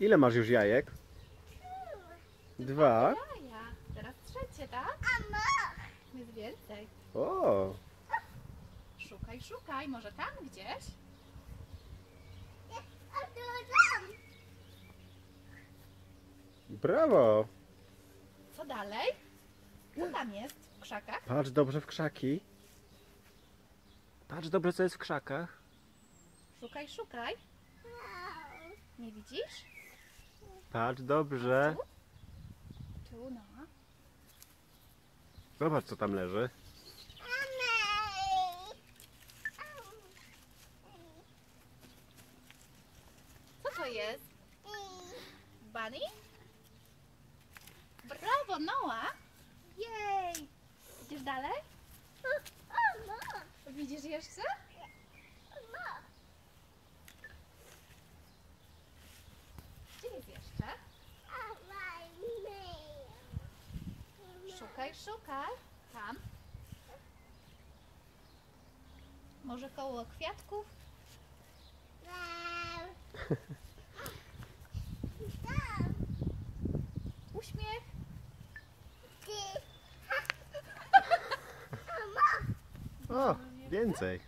Ile masz już jajek? Dwa. Jaja. Teraz trzecie, tak? Jest więcej. O, Szukaj, szukaj. Może tam gdzieś? brawo. Co dalej? Co tam jest w krzakach? Patrz dobrze w krzaki. Patrz dobrze, co jest w krzakach. Szukaj, szukaj. Nie widzisz? Patrz dobrze. Tu, no. Zobacz, co tam leży. Co to jest? Bunny? Brawo, Noah! Jej! Idziesz dalej? Widzisz jeszcze? Gdzie jest jeszcze? Szukaj, szukaj. Tam. Może koło kwiatków? Uśmiech. O, więcej.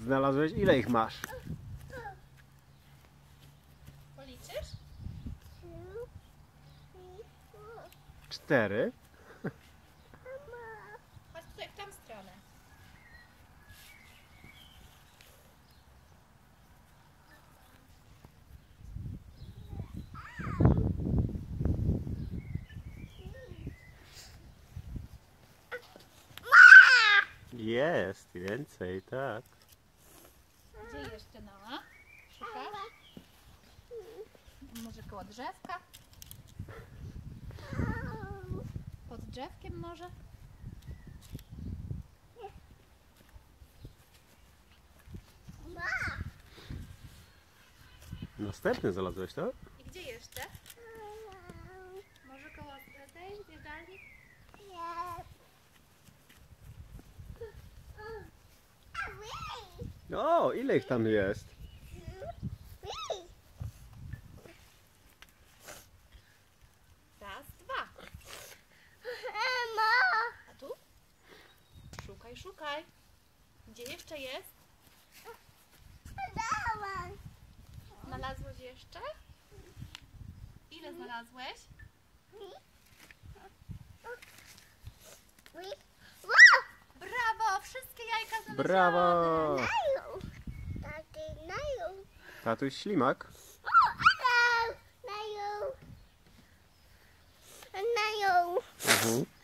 Znalazłeś? Ile ich masz? Cztery. Chodź tutaj w tą stronę. Jest, więcej, tak. Gdzie jeszcze Noa? Szukasz? Może koło drzewka? Drzewkiem może? Następny znalazłeś, to? I gdzie jeszcze? Może koło tej zjeżdżalni? O, ile ich tam jest? Raz, dwa. A tu? Szukaj, szukaj. Gdzie jeszcze jest? Znalazłeś jeszcze? Ile znalazłeś? Brawo! Wszystkie jajka znalazłam! Brawo! Tatuś ślimak. Mhm.